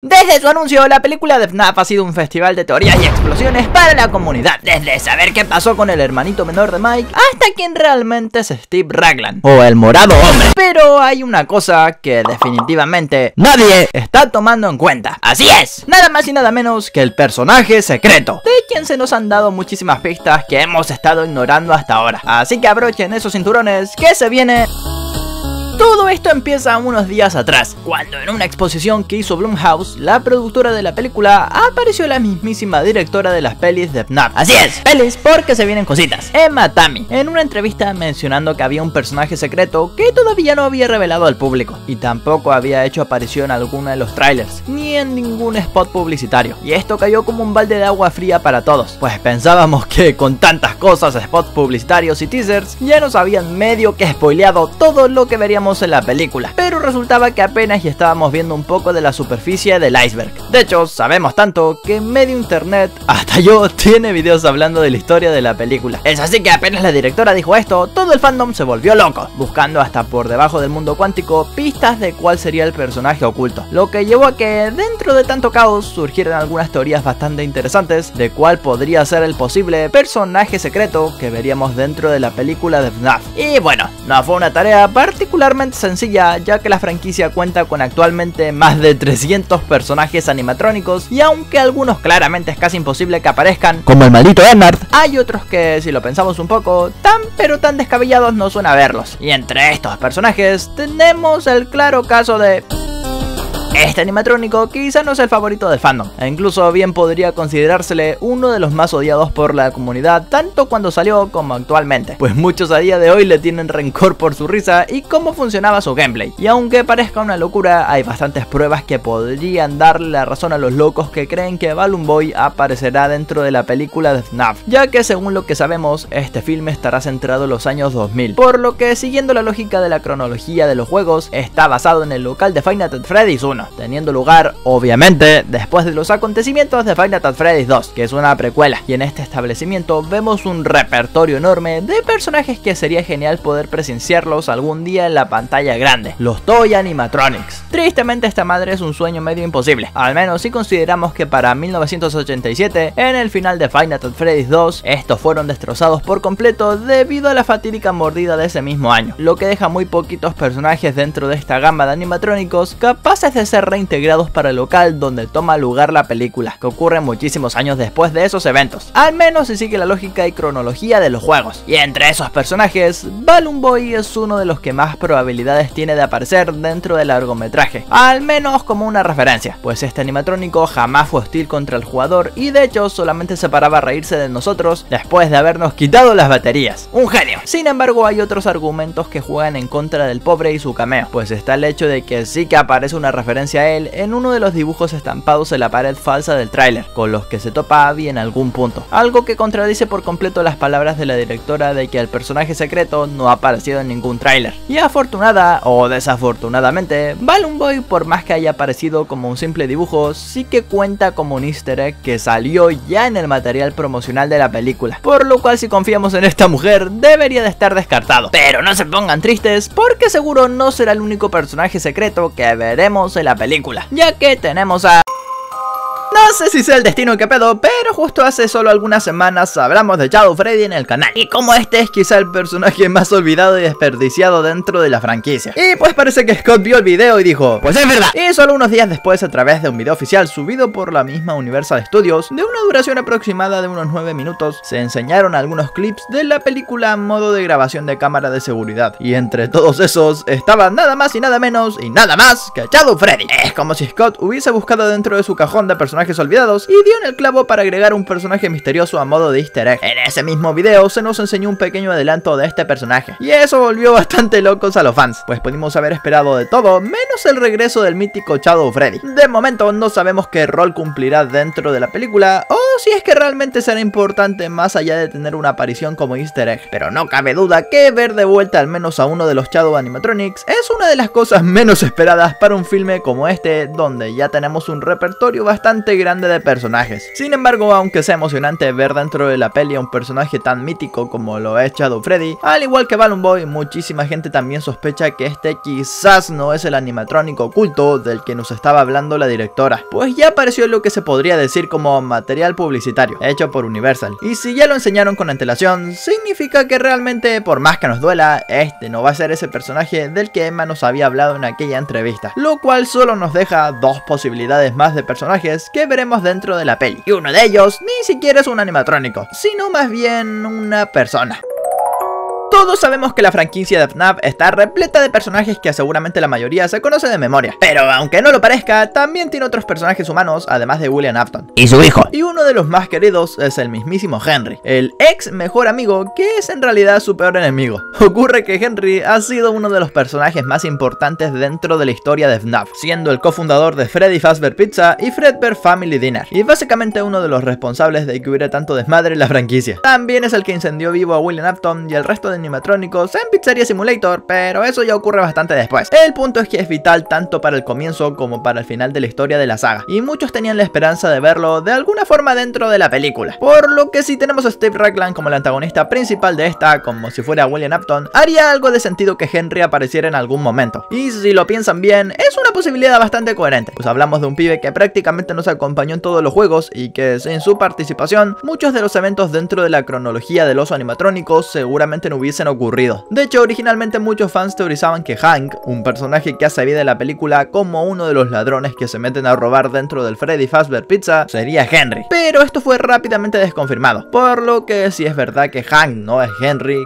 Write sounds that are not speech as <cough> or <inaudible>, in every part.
Desde su anuncio, la película de FNAF ha sido un festival de teorías y explosiones para la comunidad, desde saber qué pasó con el hermanito menor de Mike hasta quién realmente es Steve Raglan, o el morado hombre. Pero hay una cosa que definitivamente nadie está tomando en cuenta. Así es, nada más y nada menos que el personaje secreto, de quien se nos han dado muchísimas pistas que hemos estado ignorando hasta ahora. Así que abrochen esos cinturones que se viene... Todo esto empieza unos días atrás, cuando en una exposición que hizo Blumhouse, la productora de la película, apareció la mismísima directora de las pelis de FNAF. Así es, pelis porque se vienen cositas. Emma Tammy, en una entrevista mencionando que había un personaje secreto que todavía no había revelado al público, y tampoco había hecho aparición en alguno de los trailers, ni en ningún spot publicitario. Y esto cayó como un balde de agua fría para todos, pues pensábamos que con tantas cosas, spots publicitarios y teasers, ya nos habían medio que spoileado todo lo que veríamos en la película, pero resultaba que apenas ya estábamos viendo un poco de la superficie del iceberg. De hecho, sabemos tanto que medio internet, <laughs> hasta yo, tiene videos hablando de la historia de la película. Es así que apenas la directora dijo esto, todo el fandom se volvió loco, buscando hasta por debajo del mundo cuántico pistas de cuál sería el personaje oculto, lo que llevó a que dentro de tanto caos surgieran algunas teorías bastante interesantes de cuál podría ser el posible personaje secreto que veríamos dentro de la película de FNAF. Y bueno, no fue una tarea particularmente sencilla ya que la franquicia cuenta con actualmente más de 300 personajes animatrónicos y aunque algunos claramente es casi imposible que aparezcan, como el maldito Ennard, hay otros que si lo pensamos un poco, tan pero tan descabellados no suena verlos. Y entre estos personajes tenemos el claro caso de... Este animatrónico quizá no es el favorito de fandom, e incluso bien podría considerársele uno de los más odiados por la comunidad, tanto cuando salió como actualmente, pues muchos a día de hoy le tienen rencor por su risa y cómo funcionaba su gameplay. Y aunque parezca una locura, hay bastantes pruebas que podrían darle la razón a los locos que creen que Balloon Boy aparecerá dentro de la película de FNAF, ya que según lo que sabemos, este filme estará centrado en los años 2000, por lo que siguiendo la lógica de la cronología de los juegos, está basado en el local de Final Fantasy Freddy's 1, teniendo lugar, obviamente, después de los acontecimientos de Final Fantasy Freddy's 2, que es una precuela. Y en este establecimiento vemos un repertorio enorme de personajes que sería genial poder presenciarlos algún día en la pantalla grande, los Toy Animatronics. Tristemente esta madre es un sueño medio imposible, al menos si consideramos que para 1987, en el final de Final Fantasy Freddy's 2, estos fueron destrozados por completo debido a la fatídica mordida de ese mismo año, lo que deja muy poquitos personajes dentro de esta gama de animatrónicos capaces de ser reintegrados para el local donde toma lugar la película, que ocurre muchísimos años después de esos eventos, al menos si sigue la lógica y cronología de los juegos. Y entre esos personajes, Balloon Boy es uno de los que más probabilidades tiene de aparecer dentro del largometraje, al menos como una referencia, pues este animatrónico jamás fue hostil contra el jugador y de hecho solamente se paraba a reírse de nosotros después de habernos quitado las baterías. Un genio. Sin embargo, hay otros argumentos que juegan en contra del pobre y su cameo, pues está el hecho de que sí que aparece una referencia a él en uno de los dibujos estampados en la pared falsa del tráiler, con los que se topa Abby en algún punto. Algo que contradice por completo las palabras de la directora de que el personaje secreto no ha aparecido en ningún tráiler. Y afortunada o desafortunadamente, Balloon Boy por más que haya aparecido como un simple dibujo, sí que cuenta como un easter egg que salió ya en el material promocional de la película. Por lo cual si confiamos en esta mujer, debería de estar descartado. Pero no se pongan tristes, porque seguro no será el único personaje secreto que veremos en la película, ya que tenemos a... No sé si sea el destino que pedo, pero justo hace solo algunas semanas hablamos de Shadow Freddy en el canal. Y como este es quizá el personaje más olvidado y desperdiciado dentro de la franquicia. Y pues parece que Scott vio el video y dijo, pues es verdad. Y solo unos días después, a través de un video oficial subido por la misma Universal Studios, de una duración aproximada de unos 9 minutos, se enseñaron algunos clips de la película a modo de grabación de cámara de seguridad. Y entre todos esos, estaban nada más y nada menos y nada más que Shadow Freddy. Es como si Scott hubiese buscado dentro de su cajón de personajes olvidados y dio en el clavo para agregar un personaje misterioso a modo de easter egg. En ese mismo video se nos enseñó un pequeño adelanto de este personaje y eso volvió bastante locos a los fans, pues pudimos haber esperado de todo menos el regreso del mítico Shadow Freddy. De momento no sabemos qué rol cumplirá dentro de la película o si es que realmente será importante más allá de tener una aparición como easter egg, pero no cabe duda que ver de vuelta al menos a uno de los Shadow Animatronics es una de las cosas menos esperadas para un filme como este donde ya tenemos un repertorio bastante grande de personajes. Sin embargo, aunque sea emocionante ver dentro de la peli a un personaje tan mítico como lo es Shadow Freddy, al igual que Balloon Boy, muchísima gente también sospecha que este quizás no es el animatrónico oculto del que nos estaba hablando la directora, pues ya apareció lo que se podría decir como material publicitario, hecho por Universal. Y si ya lo enseñaron con antelación, significa que realmente, por más que nos duela, este no va a ser ese personaje del que Emma nos había hablado en aquella entrevista, lo cual solo nos deja dos posibilidades más de personajes que veremos dentro de la peli. Y uno de ellos ni siquiera es un animatrónico, sino más bien una persona. Todos sabemos que la franquicia de FNAF está repleta de personajes que seguramente la mayoría se conoce de memoria. Pero aunque no lo parezca, también tiene otros personajes humanos, además de William Afton. Y su hijo. Y uno de los más queridos es el mismísimo Henry, el ex mejor amigo que es en realidad su peor enemigo. <laughs> Ocurre que Henry ha sido uno de los personajes más importantes dentro de la historia de FNAF, siendo el cofundador de Freddy Fazbear Pizza y Fredbear Family Dinner, y básicamente uno de los responsables de que hubiera tanto desmadre en la franquicia. También es el que incendió vivo a William Afton y el resto de animatrónicos en Pizzeria Simulator, pero eso ya ocurre bastante después. El punto es que es vital tanto para el comienzo como para el final de la historia de la saga, y muchos tenían la esperanza de verlo de alguna forma dentro de la película. Por lo que si tenemos a Steve Raglan como el antagonista principal de esta, como si fuera William Upton, haría algo de sentido que Henry apareciera en algún momento. Y si lo piensan bien, es una posibilidad bastante coherente, pues hablamos de un pibe que prácticamente nos acompañó en todos los juegos y que sin su participación, muchos de los eventos dentro de la cronología de los animatrónicos seguramente no hubiesen ocurrido de hecho, originalmente muchos fans teorizaban que Hank, un personaje que hace vida en la película como uno de los ladrones que se meten a robar dentro del Freddy Fazbear Pizza, sería Henry. Pero esto fue rápidamente desconfirmado, por lo que si es verdad que Hank no es Henry,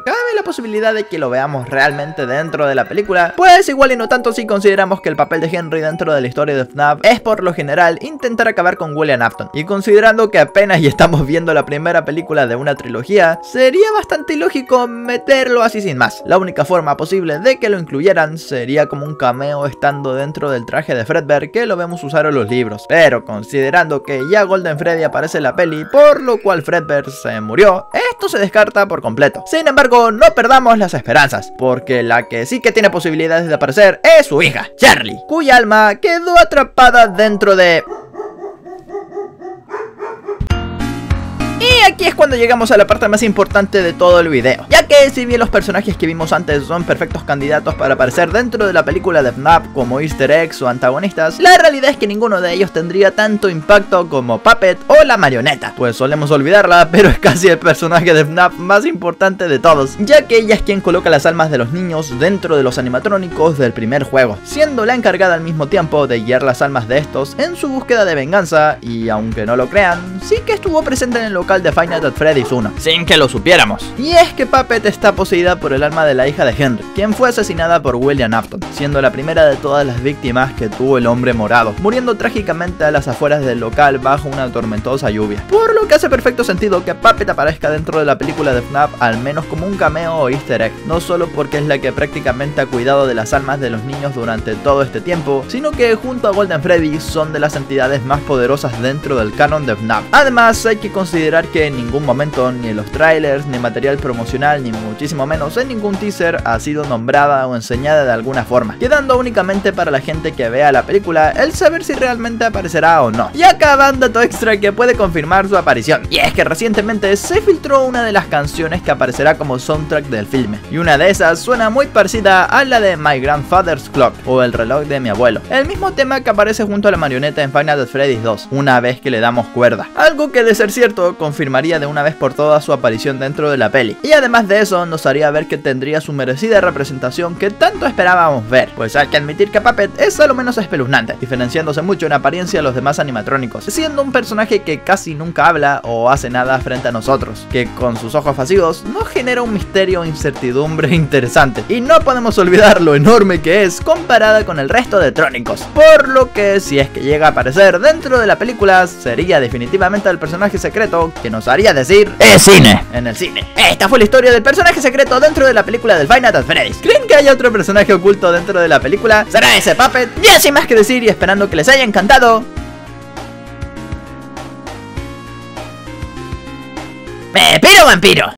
posibilidad de que lo veamos realmente dentro de la película, pues igual y no tanto si consideramos que el papel de Henry dentro de la historia de FNAF es por lo general intentar acabar con William Afton, y considerando que apenas ya estamos viendo la primera película de una trilogía, sería bastante ilógico meterlo así sin más. La única forma posible de que lo incluyeran sería como un cameo estando dentro del traje de Fredbear que lo vemos usar en los libros. Pero considerando que ya Golden Freddy aparece en la peli, por lo cual Fredbear se murió, esto se descarta por completo. Sin embargo, no perdamos las esperanzas, porque la que sí que tiene posibilidades de aparecer es su hija, Charlie, cuya alma quedó atrapada dentro de... aquí es cuando llegamos a la parte más importante de todo el video, ya que si bien los personajes que vimos antes son perfectos candidatos para aparecer dentro de la película de FNAF como easter eggs o antagonistas, la realidad es que ninguno de ellos tendría tanto impacto como Puppet o la marioneta, pues solemos olvidarla, pero es casi el personaje de FNAF más importante de todos, ya que ella es quien coloca las almas de los niños dentro de los animatrónicos del primer juego, siendo la encargada al mismo tiempo de guiar las almas de estos en su búsqueda de venganza, y aunque no lo crean, sí que estuvo presente en el local de Final at Freddy's 1, sin que lo supiéramos. Y es que Puppet está poseída por el alma de la hija de Henry, quien fue asesinada por William Afton, siendo la primera de todas las víctimas que tuvo el hombre morado, muriendo trágicamente a las afueras del local bajo una tormentosa lluvia. Por lo que hace perfecto sentido que Puppet aparezca dentro de la película de FNAF al menos como un cameo o easter egg, no solo porque es la que prácticamente ha cuidado de las almas de los niños durante todo este tiempo, sino que junto a Golden Freddy son de las entidades más poderosas dentro del canon de FNAF. Además hay que considerar que en ningún momento, ni en los trailers, ni material promocional, ni muchísimo menos en ningún teaser ha sido nombrada o enseñada de alguna forma, quedando únicamente para la gente que vea la película el saber si realmente aparecerá o no. Y acá va extra que puede confirmar su aparición, y es que recientemente se filtró una de las canciones que aparecerá como soundtrack del filme, y una de esas suena muy parecida a la de My Grandfather's Clock o El reloj de mi abuelo, el mismo tema que aparece junto a la marioneta en Final Freddy 2, una vez que le damos cuerda. Algo que de ser cierto confirmaría de una vez por todas su aparición dentro de la peli. Y además de eso nos haría ver que tendría su merecida representación que tanto esperábamos ver, pues hay que admitir que Puppet es a lo menos espeluznante, diferenciándose mucho en apariencia a los demás animatrónicos, siendo un personaje que casi nunca habla o hace nada frente a nosotros, que con sus ojos vacíos nos genera un misterio e incertidumbre <laughs> interesante, y no podemos olvidar lo enorme que es comparada con el resto de trónicos, por lo que si es que llega a aparecer dentro de la película sería definitivamente el personaje secreto que nos haría decir ¡Es cine! en el cine. Esta fue la historia del personaje secreto dentro de la película del Final Fantasy Freddy's. ¿Creen que haya otro personaje oculto dentro de la película? ¿Será ese Puppet? Y sin más que decir y esperando que les haya encantado. ¡Me piro vampiro!